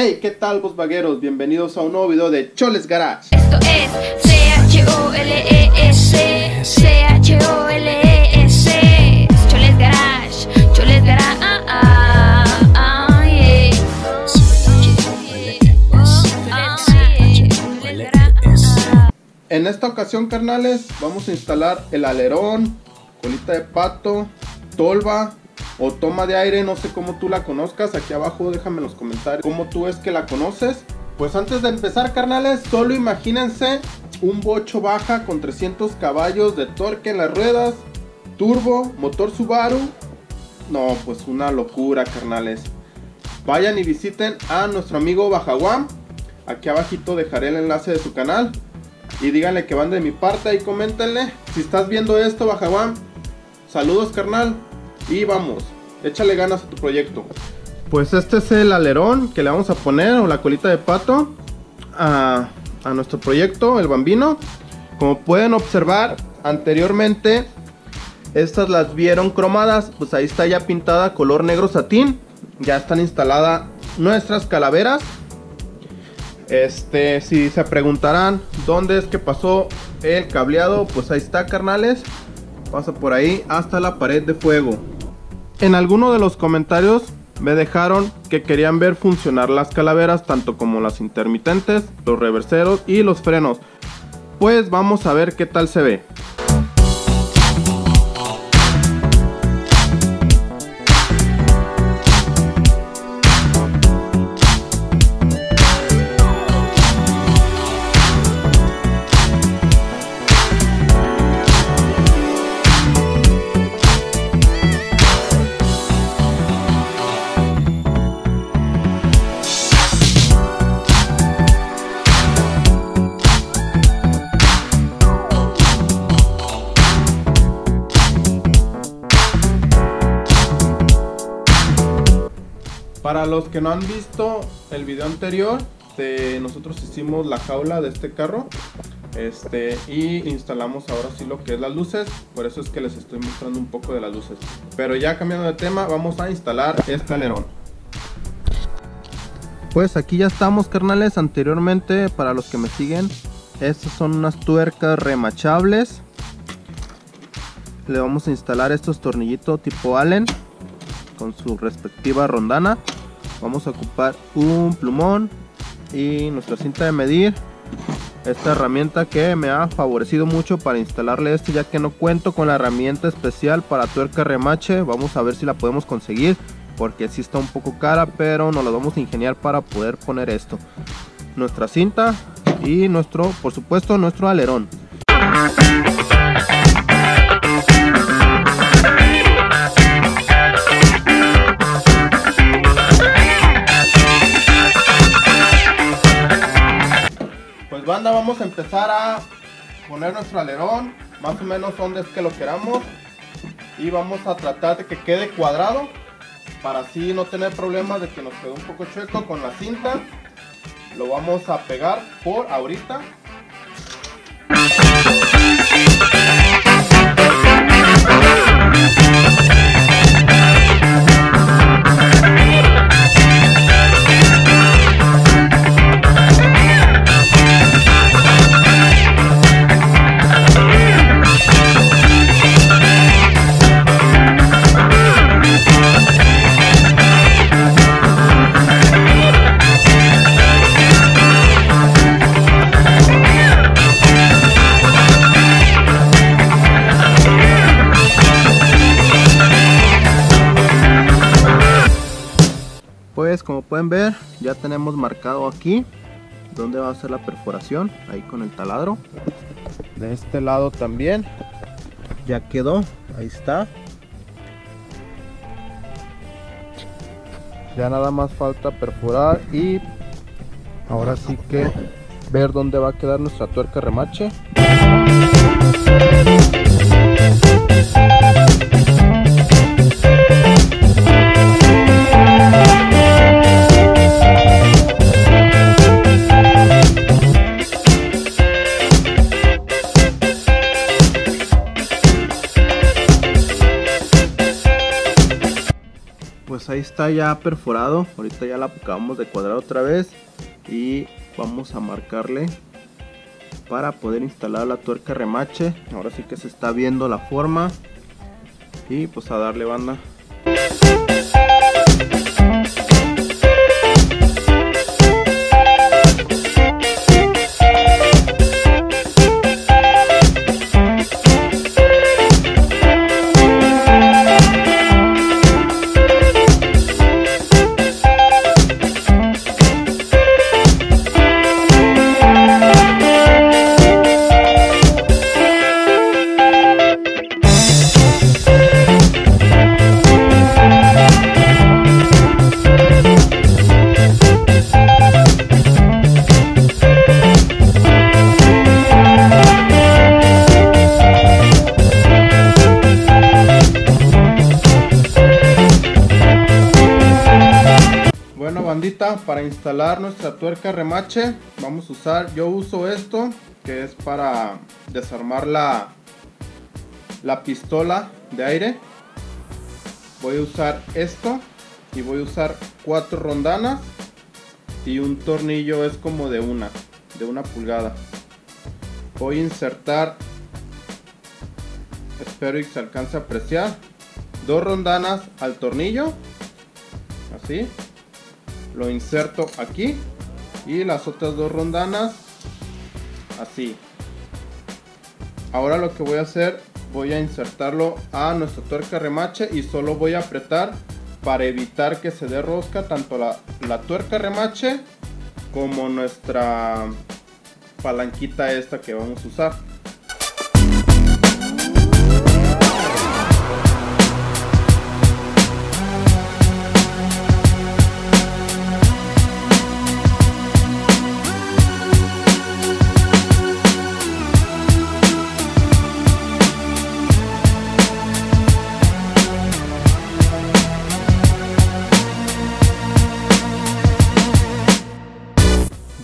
Hey, ¿qué tal, vagueros? Bienvenidos a un nuevo video de Choles Garage. Esto es C-H-O-L-E-S, C-H-O-L-E-S, Choles Garage, Choles Garage. En esta ocasión, carnales, vamos a instalar el alerón, colita de pato, tolva o toma de aire, no sé cómo tú la conozcas. Aquí abajo déjame en los comentarios cómo tú es que la conoces. Pues antes de empezar, carnales, solo imagínense un bocho baja con 300 caballos de torque en las ruedas, turbo, motor Subaru. No, pues una locura, carnales. Vayan y visiten a nuestro amigo Bajaguam. Aquí abajito dejaré el enlace de su canal. Y díganle que van de mi parte y coméntenle. Si estás viendo esto, Bajaguam, saludos, carnal. Y vamos, échale ganas a tu proyecto. Pues este es el alerón que le vamos a poner, o la colita de pato, a, a nuestro proyecto, el bambino. Como pueden observar, anteriormente estas las vieron cromadas, pues ahí está ya pintada color negro satín. Ya están instaladas nuestras calaveras. Este, si se preguntarán dónde es que pasó el cableado, pues ahí está, carnales. Pasa por ahí hasta la pared de fuego. En alguno de los comentarios me dejaron que querían ver funcionar las calaveras tanto como las intermitentes, los reverseros y los frenos. Pues vamos a ver qué tal se ve. Para los que no han visto el video anterior, nosotros hicimos la jaula de este carro este, y instalamos ahora sí lo que es las luces. Por eso es que les estoy mostrando un poco de las luces. Pero ya cambiando de tema, vamos a instalar este alerón. Pues aquí ya estamos, carnales. Anteriormente, para los que me siguen, estas son unas tuercas remachables. Le vamos a instalar estos tornillitos tipo Allen con su respectiva rondana. Vamos a ocupar un plumón y nuestra cinta de medir. Esta herramienta que me ha favorecido mucho para instalarle este ya que no cuento con la herramienta especial para tuerca remache. Vamos a ver si la podemos conseguir porque sí está un poco cara pero nos la vamos a ingeniar para poder poner esto. Nuestra cinta y nuestro, por supuesto, nuestro alerón. Banda, vamos a empezar a poner nuestro alerón, más o menos donde es que lo queramos. Y vamos a tratar de que quede cuadrado, para así no tener problemas de que nos quede un poco chueco con la cinta. Lo vamos a pegar por ahorita. Pueden ver ya tenemos marcado aquí donde va a ser la perforación ahí con el taladro. De este lado también ya quedó ahí está. Ya nada más falta perforar y ahora sí que ver dónde va a quedar nuestra tuerca remache está ya perforado. Ahorita ya la acabamos de cuadrar otra vez. Y vamos a marcarle para poder instalar la tuerca remache. Ahora sí que se está viendo la forma. Y pues a darle banda. Para instalar nuestra tuerca remache vamos a usar, yo uso esto que es para desarmar la, la pistola de aire. Voy a usar esto y voy a usar cuatro rondanas y un tornillo es como de una, de una pulgada. Voy a insertar, espero y se alcance a apreciar, dos rondanas al tornillo, así lo inserto aquí y las otras dos rondanas así. Ahora lo que voy a hacer voy a insertarlo a nuestra tuerca remache y solo voy a apretar para evitar que se dé rosca tanto la, la tuerca remache como nuestra palanquita esta que vamos a usar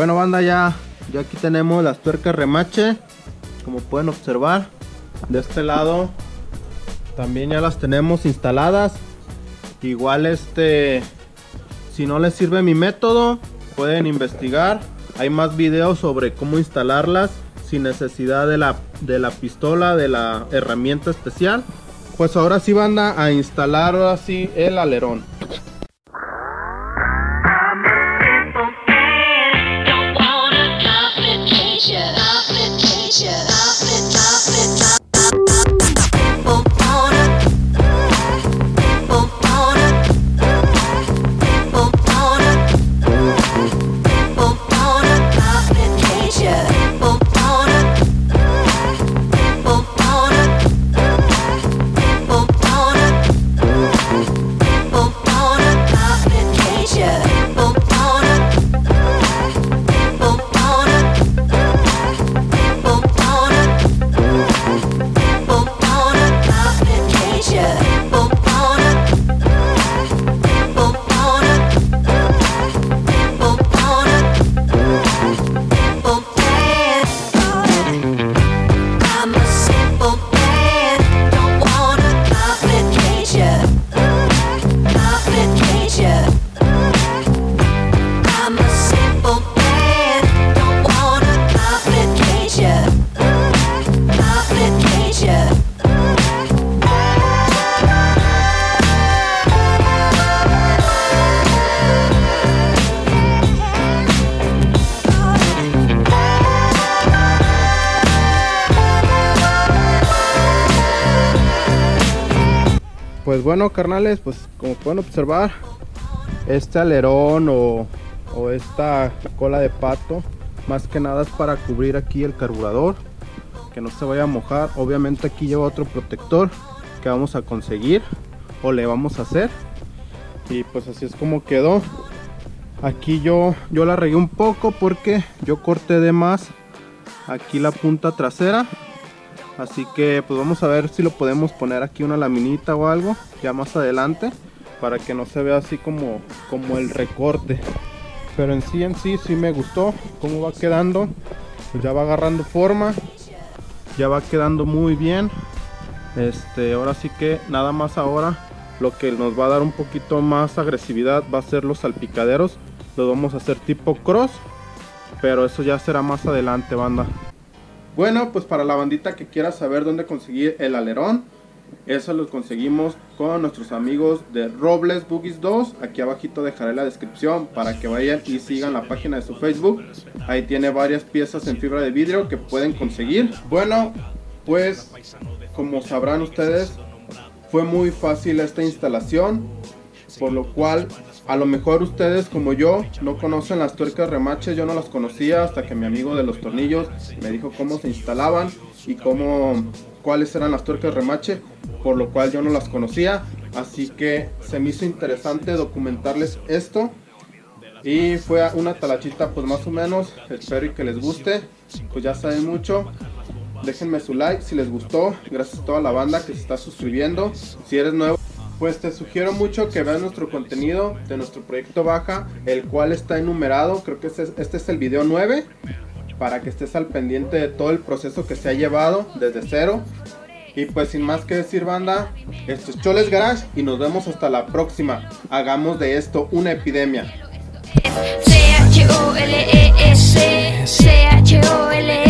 Bueno banda ya, ya aquí tenemos las tuercas remache Como pueden observar. De este lado También ya las tenemos instaladas. Igual este Si no les sirve mi método Pueden investigar. Hay más videos sobre cómo instalarlas Sin necesidad de la, de la pistola De la herramienta especial. Pues ahora sí banda a instalar ahora sí el alerón Pues bueno, carnales, pues como pueden observar, este alerón o, esta cola de pato, más que nada es para cubrir aquí el carburador, que no se vaya a mojar. Obviamente aquí lleva otro protector que vamos a conseguir o le vamos a hacer. Y pues así es como quedó. Aquí yo, yo la regué un poco porque yo corté de más aquí la punta trasera Así que pues vamos a ver si lo podemos poner aquí una laminita o algo ya más adelante para que no se vea así como, como el recorte. Pero en sí en sí sí me gustó cómo va quedando. Pues ya va agarrando forma. Ya va quedando muy bien. Este, ahora sí que nada más ahora lo que nos va a dar un poquito más agresividad va a ser los salpicaderos. Los vamos a hacer tipo cross, pero eso ya será más adelante, banda. Bueno, pues para la bandita que quiera saber dónde conseguir el alerón, eso lo conseguimos con nuestros amigos de Robles Boogies 2. Aquí abajito dejaré la descripción para que vayan y sigan la página de su Facebook. Ahí tiene varias piezas en fibra de vidrio que pueden conseguir. Bueno, pues como sabrán ustedes, fue muy fácil esta instalación. Por lo cual a lo mejor ustedes como yo no conocen las tuercas remaches, yo no las conocía hasta que mi amigo de los tornillos me dijo cómo se instalaban y cómo cuáles eran las tuercas remache, por lo cual yo no las conocía, así que se me hizo interesante documentarles esto y fue una talachita pues más o menos, espero y que les guste, pues ya saben mucho. Déjenme su like si les gustó, gracias a toda la banda que se está suscribiendo. Si eres nuevo, pues te sugiero mucho que veas nuestro contenido de nuestro proyecto Baja, el cual está enumerado, creo que este es, este el video 9, para que estés al pendiente de todo el proceso que se ha llevado desde cero. Y pues sin más que decir banda, esto es Choles Garage y nos vemos hasta la próxima. Hagamos de esto una epidemia. C-H-O-L-E-S, C-H-O-L-E.